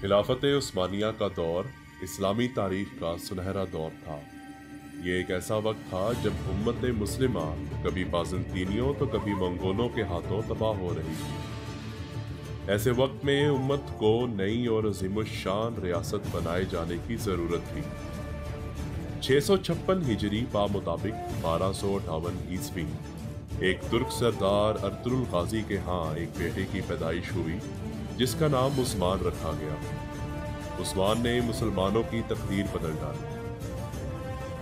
खिलाफत उस्मानिया का दौर इस्लामी तारीख का सुनहरा दौर था। ये एक ऐसा वक्त था जब उम्मत मुस्लिमा कभी बाजंतीनियों तो कभी मंगोलों के हाथों तबाह हो रही थी। ऐसे वक्त में उम्मत को नई और अजीमुशान रियासत बनाए जाने की ज़रूरत थी। छः सौ छप्पन हिजरी बा मुताबिक बारह सौ अठावन ईस्वी एक तुर्क सरदार अर्तुल गाजी के यहाँ एक बेटे की पैदाइश हुई। जिसका नाम उस्मान रखा गया। उस्मान ने मुसलमानों की तकदीर बदल डाली।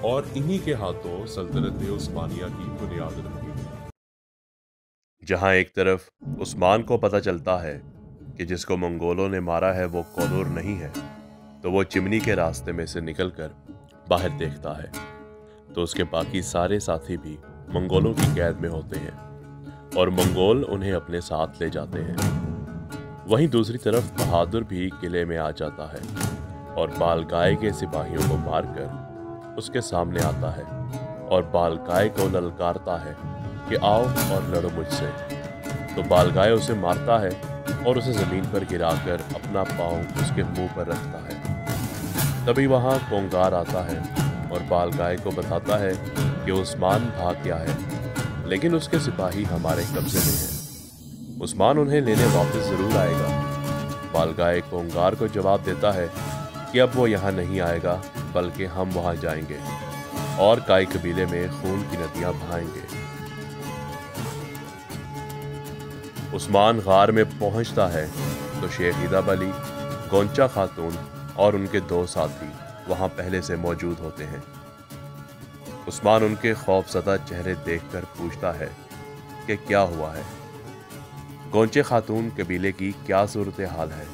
और इन्हीं के हाथों सल्तनत उस्मानिया की बुनियाद रखी। जहाँ एक तरफ़ उस्मान को पता चलता है कि जिसको मंगोलों ने मारा है वो कोनूर नहीं है तो वो चिमनी के रास्ते में से निकलकर बाहर देखता है। तो उसके बाकी सारे साथी भी मंगोलों की कैद में होते हैं और मंगोल उन्हें अपने साथ ले जाते हैं। वहीं दूसरी तरफ़ बहादुर भी किले में आ जाता है और बालगाय के सिपाहियों को मारकर उसके सामने आता है और बालगाय को ललकारता है कि आओ और लड़ो मुझसे। तो बालगाय उसे मारता है और उसे ज़मीन पर गिराकर अपना पाँव उसके मुँह पर रखता है। तभी वहाँ कोंगार आता है और बालगाय को बताता है कि उस्मान भाग गया है, लेकिन उसके सिपाही हमारे कब्जे में हैं। उस्मान उन्हें लेने वापस ज़रूर आएगा। बालगाय कोंगार को जवाब देता है कि अब वो यहाँ नहीं आएगा, बल्कि हम वहाँ जाएँगे और काई कबीले में खून की नदियाँ बहाएँगे। उस्मान गार में पहुँचता है तो शेख हिदाब अली गोंचा खातून और उनके दो साथी वहाँ पहले से मौजूद होते हैं। उस्मान उनके खौफजदा चेहरे देखकर पूछता है कि क्या हुआ है? गोंचे खातून कबीले की क्या सूरत हाल है?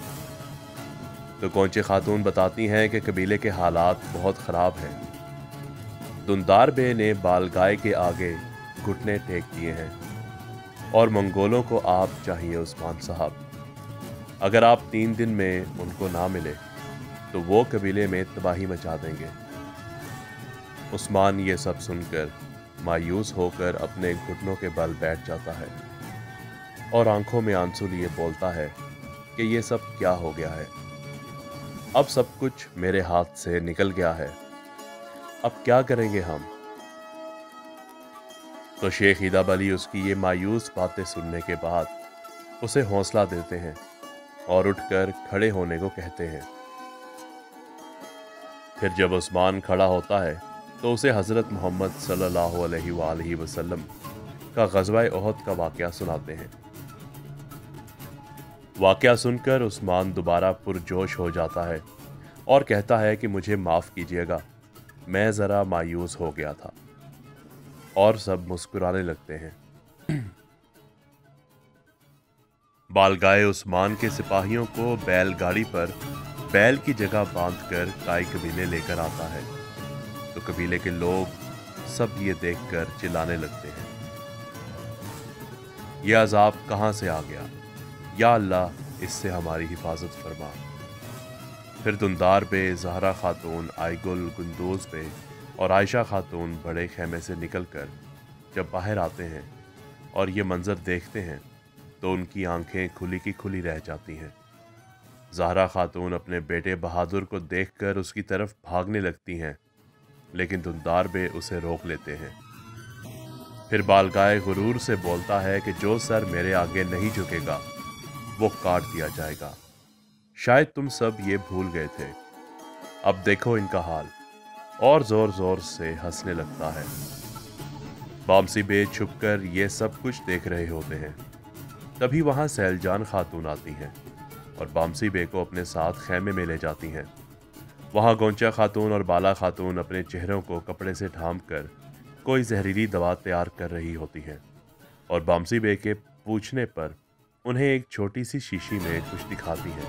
तो गोंचे खातून बताती हैं कि कबीले के हालात बहुत ख़राब हैं। दुंदार बे ने बालगाय के आगे घुटने टेक दिए हैं और मंगोलों को आप चाहिए उस्मान साहब। अगर आप तीन दिन में उनको ना मिले तो वो कबीले में तबाही मचा देंगे। उस्मान ये सब सुनकर मायूस होकर अपने घुटनों के बल बैठ जाता है। और आँखों में आँसू लिए बोलता है कि ये सब क्या हो गया है। अब सब कुछ मेरे हाथ से निकल गया है। अब क्या करेंगे हम? तो शेख ईदाब अली उसकी ये मायूस बातें सुनने के बाद उसे हौसला देते हैं और उठकर खड़े होने को कहते हैं। फिर जब उस्मान खड़ा होता है तो उसे हज़रत मोहम्मद सल्लल्लाहु अलैहि वसल्लम का गजवा अहद का वाक़ सुनाते हैं। वाक़ सुनकर उस्मान दोबारा पुरजोश हो जाता है और कहता है कि मुझे माफ़ कीजिएगा, मैं ज़रा मायूस हो गया था। और सब मुस्कुराने लगते हैं। बालगाय उस्मान के सिपाहियों को बैलगाड़ी पर बैल की जगह बांधकर काई कबीले लेकर आता है। तो कबीले के लोग सब ये देखकर चिल्लाने लगते हैं। यह अजाब कहाँ से आ गया? या अल्लाह, इससे हमारी हिफाजत फरमा। फिर दुंदार पे जहरा खातून, आईगुल गुंदोज पे और आयशा खातून बड़े खेमे से निकलकर जब बाहर आते हैं और ये मंज़र देखते हैं तो उनकी आँखें खुली की खुली रह जाती हैं। जहरा खातून अपने बेटे बहादुर को देखकर उसकी तरफ़ भागने लगती हैं, लेकिन दुंदार बे उसे रोक लेते हैं। फिर बालगाय गुरूर से बोलता है कि जो सर मेरे आगे नहीं झुकेगा वो काट दिया जाएगा। शायद तुम सब ये भूल गए थे। अब देखो इनका हाल। और ज़ोर ज़ोर से हंसने लगता है। बामसी बे छुपकर ये सब कुछ देख रहे होते हैं। तभी वहाँ सैलजान खातून आती हैं और बामसी बे को अपने साथ खेमे में ले जाती हैं। वहाँ गोंचा खातून और बाला खातून अपने चेहरों को कपड़े से ढांप कर कोई जहरीली दवा तैयार कर रही होती हैं। और बामसी बे के पूछने पर उन्हें एक छोटी सी शीशी में कुछ दिखाती है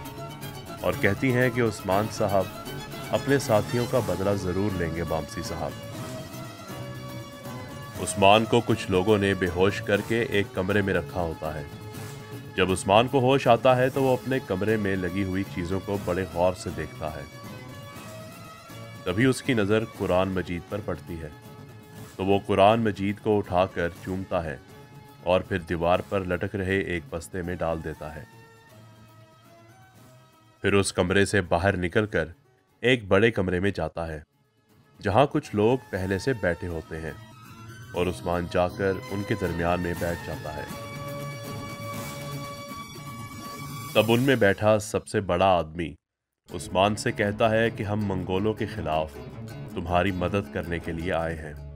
और कहती हैं कि उस्मान साहब अपने साथियों का बदला ज़रूर लेंगे, बामसी साहब। उस्मान को कुछ लोगों ने बेहोश करके एक कमरे में रखा होता है। जब उस्मान को होश आता है तो वो अपने कमरे में लगी हुई चीज़ों को बड़े गौर से देखता है। तभी उसकी नज़र कुरान मजीद पर पड़ती है। तो वो कुरान मजीद को उठाकर चूमता है। और फिर दीवार पर लटक रहे एक बस्ते में डाल देता है। फिर उस कमरे से बाहर निकलकर एक बड़े कमरे में जाता है, जहाँ कुछ लोग पहले से बैठे होते हैं और उस्मान जाकर उनके दरमियान में बैठ जाता है। तब उनमें बैठा सबसे बड़ा आदमी उस्मान से कहता है कि हम मंगोलों के खिलाफ तुम्हारी मदद करने के लिए आए हैं।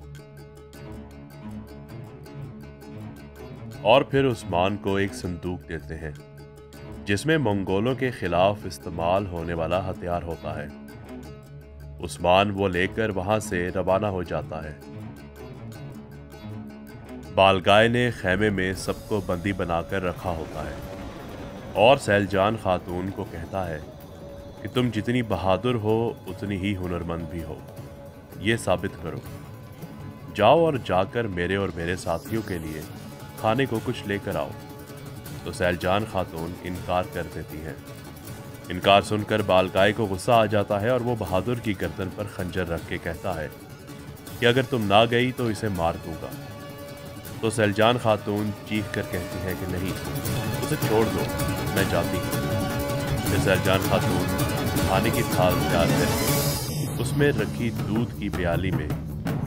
और फिर उस्मान को एक संदूक देते हैं, जिसमें मंगोलों के खिलाफ इस्तेमाल होने वाला हथियार होता है। उस्मान वो लेकर वहाँ से रवाना हो जाता है। बालगाय ने खेमे में सबको बंदी बनाकर रखा होता है और सैलजान खातून को कहता है कि तुम जितनी बहादुर हो, उतनी ही हुनरमंद भी हो। ये साबित करो। जाओ और जाकर मेरे और मेरे साथियों के लिए खाने को कुछ लेकर आओ। तो सैलजान खातून इनकार कर देती है। इनकार सुनकर बालगाय को गुस्सा आ जाता है और वो बहादुर की गर्दन पर खंजर रख के कहता है कि अगर तुम ना गई तो इसे मार दूँगा। तो सैलजान खातून चीख कर कहती है कि नहीं, उसे छोड़ दो, मैं जाती हूँ। फिर सैलजान खातून खाने की थाल तैयार है उसमें रखी दूध की प्याली में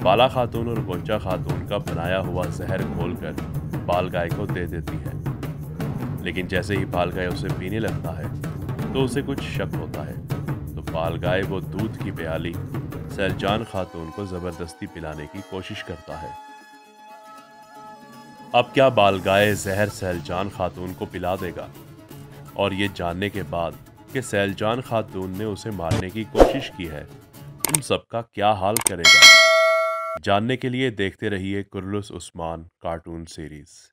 बाला खातून और गोंचा खातून का बनाया हुआ जहर खोलकर बाल गाय को दे देती है। लेकिन जैसे ही बाल गाय उसे पीने लगता है तो उसे कुछ शक होता है। तो बाल गाय वो दूध की प्याली सैलजान खातून को ज़बरदस्ती पिलाने की कोशिश करता है। अब क्या बाल गाय जहर सैलजान खातून को पिला देगा? और ये जानने के बाद कि सैलजान खातून ने उसे मारने की कोशिश की है तुम सबका क्या हाल करेगा? जानने के लिए देखते रहिए कुरलुस उस्मान कार्टून सीरीज़।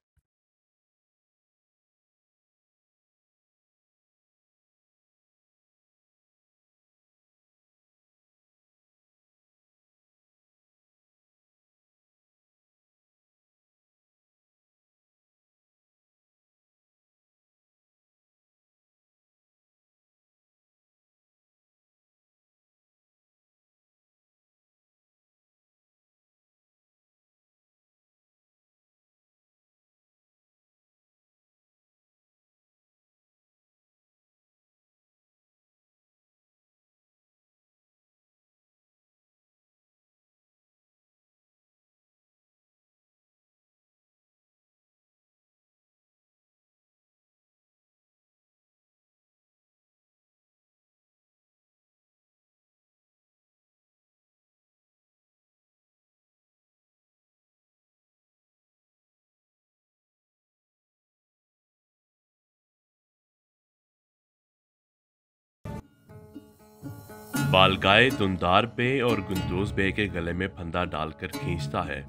बालगाय दुंदार पे और गुंदोज बे के गले में फंदा डालकर खींचता है।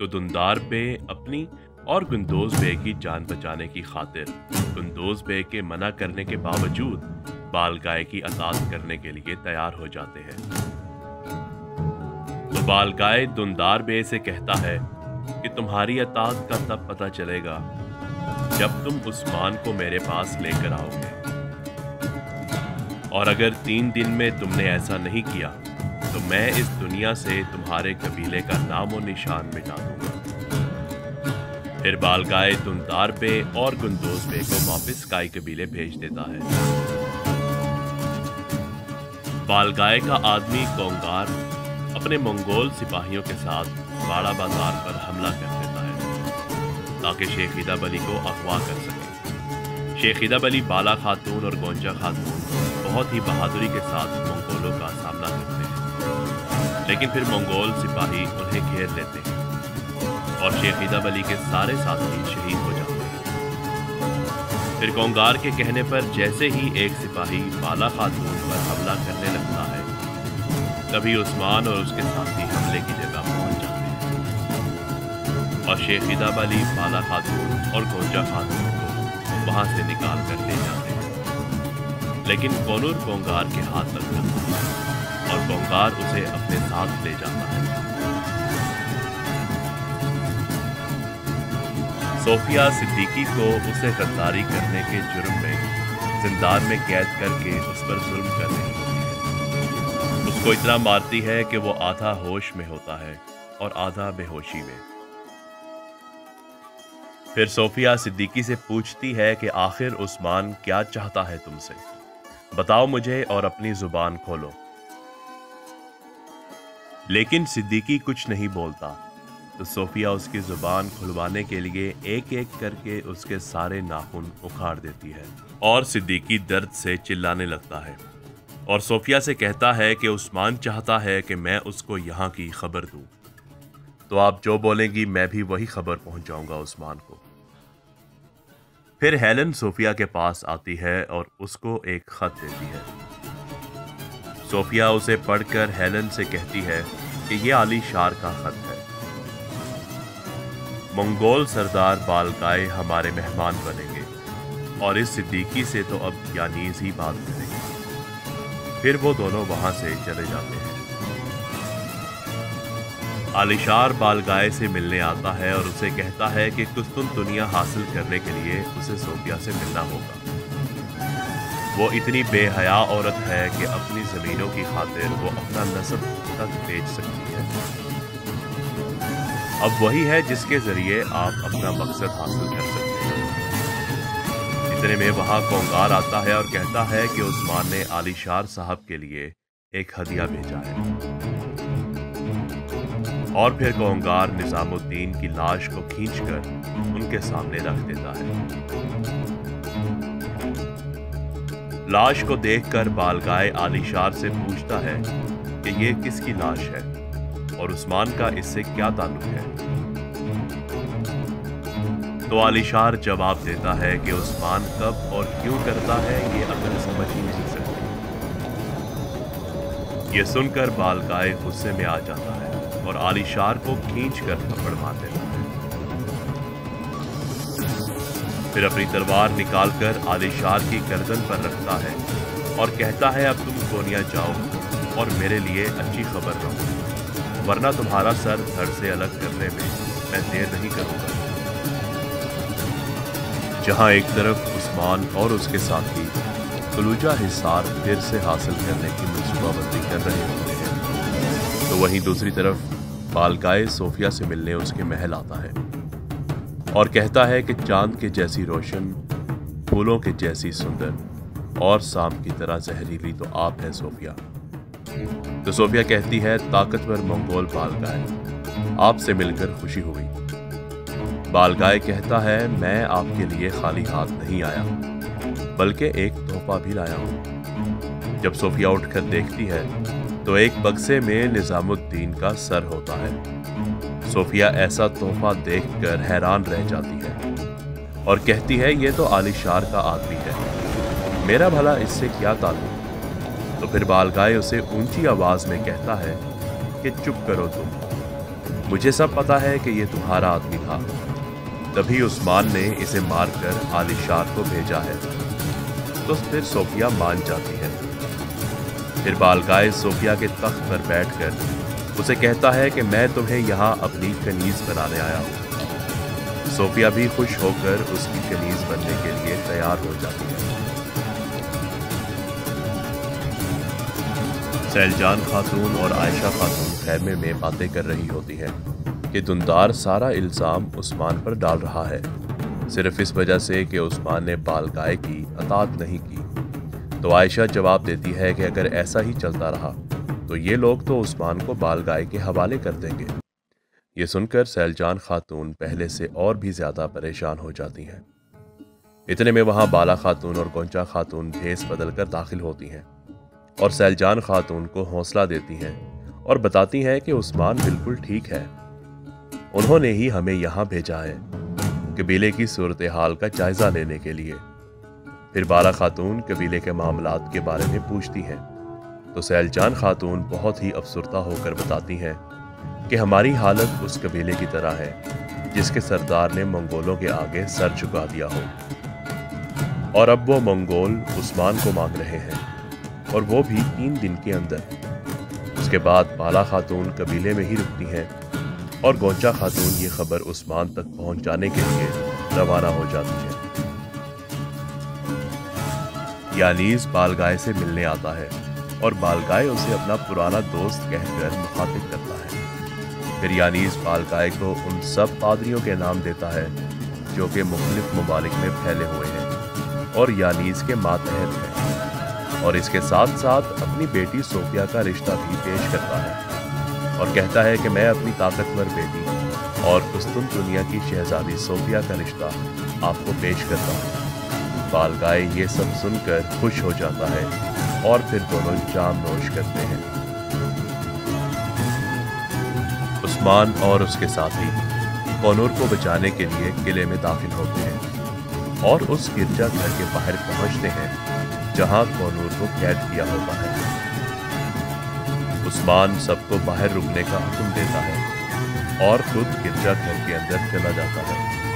तो दुंदार बे अपनी और गुंदोज बे की जान बचाने की खातिर, गुंदोज बे के मना करने के बावजूद बालगाय की अतात करने के लिए तैयार हो जाते हैं। तो बालगाय दुंदार बे से कहता है कि तुम्हारी अतात का तब पता चलेगा जब तुम उस्मान को मेरे पास लेकर आओगे। और अगर तीन दिन में तुमने ऐसा नहीं किया तो मैं इस दुनिया से तुम्हारे कबीले का नामो निशान मिटा दूँगा। फिर बालगाय तुमतार पे और गुंदोज पे को वापस काई कबीले भेज देता है। बालगाय का आदमी कोंगार अपने मंगोल सिपाहियों के साथ बाड़ा बाज़ार पर हमला कर देता है, ताकि शेख ईदा बली को अगवा कर सके। शेख ईदा बली खातून और गोंजा खातून बहुत ही बहादुरी के साथ मंगोलों का सामना करते हैं। लेकिन फिर मंगोल सिपाही उन्हें घेर लेते हैं और शेख इदब अली के सारे साथी शहीद हो जाते हैं। फिर कोंगार के कहने पर जैसे ही एक सिपाही बाला खातून पर हमला करने लगता है, तभी उस्मान और उसके साथी हमले की जगह पहुँच जाते हैं। और शेख इदब अली, बाला खातून और गोंजा खातून को वहाँ से निकाल कर ले जाते हैं। लेकिन कोनूर कोंगार के हाथ लग जाता है और कोंगार उसे अपने साथ ले जाता है। सोफिया सिद्दीकी को उसे गद्दारी करने के जुर्म में, जिंदार में कैद करके उस पर जुल्म कर रही होती है। उसको इतना मारती है कि वो आधा होश में होता है और आधा बेहोशी में। फिर सोफिया सिद्दीकी से पूछती है कि आखिर उस्मान क्या चाहता है तुमसे? बताओ मुझे और अपनी ज़ुबान खोलो। लेकिन सिद्दीकी कुछ नहीं बोलता। तो सोफिया उसकी ज़ुबान खुलवाने के लिए एक एक करके उसके सारे नाखून उखाड़ देती है और सिद्दीकी दर्द से चिल्लाने लगता है। और सोफिया से कहता है कि उस्मान चाहता है कि मैं उसको यहाँ की खबर दूँ। तो आप जो बोलेंगी, मैं भी वही खबर पहुंचाऊँगा उस्मान को। फिर हेलन सोफिया के पास आती है और उसको एक खत देती है। सोफिया उसे पढ़कर हेलन से कहती है कि यह आली शार का खत है। मंगोल सरदार बालकाए हमारे मेहमान बनेंगे और इस सिद्दीकी से तो अब यानीज ही बात करेंगे। फिर वो दोनों वहाँ से चले जाते हैं। आलिशार बालगाय से मिलने आता है और उसे कहता है कि कुस्तुन दुनिया हासिल करने के लिए उसे सोफिया से मिलना होगा। वो इतनी बेहया औरत है कि अपनी ज़मीनों की खातिर वो अपना नसब तक बेच सकती है। अब वही है जिसके ज़रिए आप अपना मकसद हासिल कर सकते हैं। इतने में वहाँ कोंगार आता है और कहता है कि उस्मान ने आलिशार साहब के लिए एक हदिया भेजा है। और फिर कोंगार निजामुद्दीन की लाश को खींचकर उनके सामने रख देता है। लाश को देखकर बालगाय आलिशार से पूछता है कि ये किसकी लाश है और उस्मान का इससे क्या ताल्लुक है? तो आलिशार जवाब देता है कि उस्मान कब और क्यों करता है ये अकल समझ ही नहीं सकती। ये सुनकर बालगाय गुस्से में आ जाता है। और आलिशार को खींच कर थप्पड़ मार देता है फिर अपनी तलवार निकालकर आलिशार की गर्दन पर रखता है और कहता है, अब तुम सोनिया जाओ और मेरे लिए अच्छी खबर रहो वरना तुम्हारा सर धड़ से अलग करने में मैं देर नहीं करूँगा। जहाँ एक तरफ़ उस्मान और उसके साथी फलूजा हिसार फिर से हासिल करने की मनसूबाबंदी कर रहे होते वहीं दूसरी तरफ़ बालगाय सोफिया से मिलने उसके महल आता है और कहता है कि चाँद के जैसी रोशन, फूलों के जैसी सुंदर और सांप की तरह जहरीली तो आप है सोफिया। तो सोफिया कहती है, ताकतवर मंगोल बालगाय, आपसे मिलकर खुशी हुई बालगाय कहता है, मैं आपके लिए खाली हाथ नहीं आया, बल्कि एक तोहफा भी लाया हूँ। जब सोफिया उठकर देखती है तो एक बक्से में निजामुद्दीन का सर होता है। सोफिया ऐसा तोहफा देखकर हैरान रह जाती है और कहती है, ये तो आलिशार का आदमी है। मेरा भला इससे क्या ताल्लुक? तो फिर बालगाय उसे ऊँची आवाज़ में कहता है कि, चुप करो तुम। मुझे सब पता है कि ये तुम्हारा आदमी था। तभी उस्मान ने इसे मारकर आलिशार को भेजा है। तो फिर सोफिया मान जाती है। फिर बालगाय सोफिया के तख्त पर बैठकर उसे कहता है कि मैं तुम्हें यहाँ अपनी कनीज बनाने आया हूँ। सोफिया भी खुश होकर उसकी कनीज बनने के लिए तैयार हो जाती है। सैलजान खातून और आयशा खातून खैमे में बातें कर रही होती है कि दुंदार सारा इल्ज़ाम उस्मान पर डाल रहा है। सिर्फ़ इस वजह से कि उस्मान ने बालगाय की अतात नहीं की। तो आयशा जवाब देती है कि अगर ऐसा ही चलता रहा तो ये लोग तो उस्मान को बाल गाय के हवाले कर देंगे। ये सुनकर सैलजान खातून पहले से और भी ज़्यादा परेशान हो जाती हैं। इतने में वहाँ बाला खातून और गोंचा खातून भेस बदल कर दाखिल होती हैं और सैलजान खातून को हौसला देती हैं और बताती हैं कि उस्मान बिल्कुल ठीक है। उन्होंने ही हमें यहाँ भेजा है कबीले की सूरत हाल का जायजा लेने के लिए। फिर बाला खातून कबीले के मामलात के बारे में पूछती हैं। तो सैलजान खातून बहुत ही अफसरदा होकर बताती हैं कि हमारी हालत उस कबीले की तरह है, जिसके सरदार ने मंगोलों के आगे सर झुका दिया हो। और अब वो मंगोल उस्मान को मांग रहे हैं, और वो भी तीन दिन के अंदर। उसके बाद बाला खातून कबीले में ही रुकती हैं, और गोंचा खातून ये खबर उस्मान तक पहुँच जाने के लिए रवाना हो जाती है। यानीस बालगाय से मिलने आता है और बालगाय उसे अपना पुराना दोस्त कहकर मुखातिब करता है। फिर यानीस बालगाय को उन सब पादरियों के नाम देता है, जो कि मुख्तलिफ़ ममालिक में फैले हुए हैं और यानीस के मातहत हैं और इसके साथ साथ अपनी बेटी सोफिया का रिश्ता भी पेश करता है और कहता है कि मैं अपनी ताकतवर बेटी और कुस्तुन दुनिया की शहजादी सोफिया का रिश्ता आपको पेश करता हूँ। बालगाय ये सब सुनकर खुश हो जाता है और फिर दोनों जाम नोश करते हैं। उस्मान और उसके साथी कौनूर को बचाने के लिए किले में दाखिल होते हैं और उस गिरजा घर के बाहर पहुँचते हैं, जहाँ कौनूर को कैद किया होता है। उस्मान सबको बाहर रुकने का हुक्म देता है और खुद गिरजा घर के अंदर चला जाता है।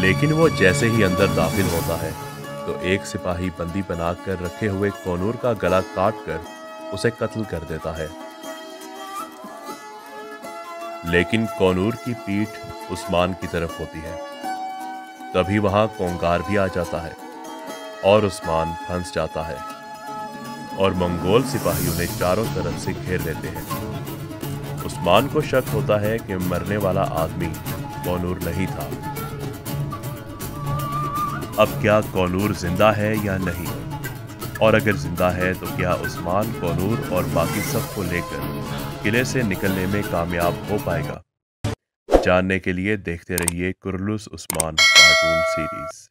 लेकिन वो जैसे ही अंदर दाखिल होता है तो एक सिपाही बंदी बनाकर रखे हुए कौनूर का गला काट कर उसे कत्ल कर देता है। लेकिन कौनूर की पीठ उस्मान की तरफ़ होती है। तभी वहाँ कोंगार भी आ जाता है और उस्मान फंस जाता है और मंगोल सिपाही उन्हें चारों तरफ़ से घेर लेते हैं। उस्मान को शक होता है कि मरने वाला आदमी कौनूर नहीं था। अब क्या कौनूर ज़िंदा है या नहीं? और अगर ज़िंदा है तो क्या उस्मान, कौनूर और बाकी सबको लेकर किले से निकलने में कामयाब हो पाएगा? जानने के लिए देखते रहिए कुरलुस उस्मान कार्टून सीरीज़।